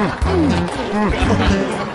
うん。